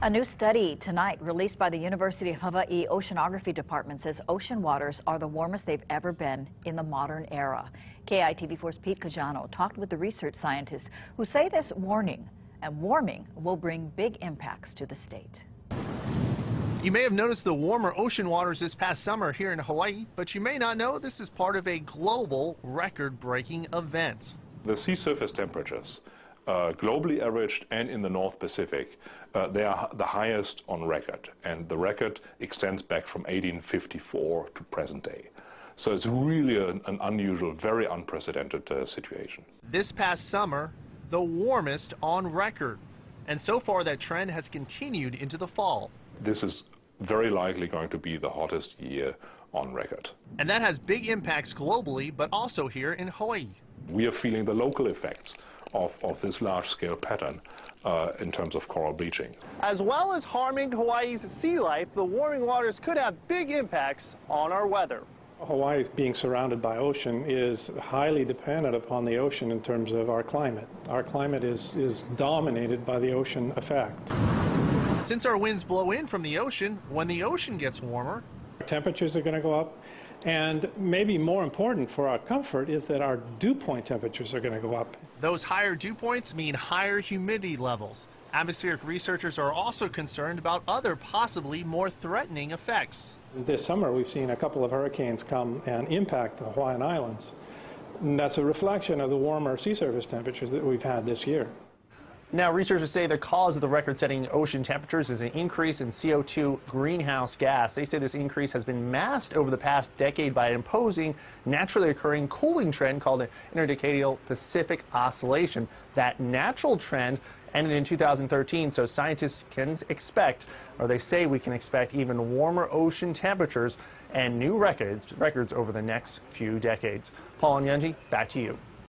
A new study tonight released by the University of Hawaii Oceanography Department says ocean waters are the warmest they've ever been in the modern era. KITV4's Pete Cajano talked with the research scientists who say this warning and warming will bring big impacts to the state. You may have noticed the warmer ocean waters this past summer here in Hawaii, but you may not know this is part of a global record-breaking event. The sea surface temperatures globally averaged and in the North Pacific, uh, they are the highest on record. And the record extends back from 1854 to present day. So it's really an, an unusual, very unprecedented uh, situation. This past summer, the warmest on record. And so far, that trend has continued into the fall. This is very likely going to be the hottest year on record. And that has big impacts globally, but also here in Hawaii. We are feeling the local effects of, of this large-scale pattern uh, in terms of coral bleaching. As well as harming Hawaii's sea life, the warming waters could have big impacts on our weather. Hawaii being surrounded by ocean is highly dependent upon the ocean in terms of our climate. Our climate is, is dominated by the ocean effect. Since our winds blow in from the ocean, when the ocean gets warmer, temperatures are going to go up. And maybe more important for our comfort is that our dew point temperatures are going to go up. Those higher dew points mean higher humidity levels. Atmospheric researchers are also concerned about other possibly more threatening effects. This summer we've seen a couple of hurricanes come and impact the Hawaiian Islands. And that's a reflection of the warmer sea surface temperatures that we've had this year. Now, researchers say the cause of the record-setting ocean temperatures is an increase in CO2 greenhouse gas. They say this increase has been masked over the past decade by an imposing, naturally occurring cooling trend called the interdecadal Pacific Oscillation. That natural trend ended in 2013, so scientists can expect, or they say we can expect, even warmer ocean temperatures and new records, records over the next few decades. Paul and back to you.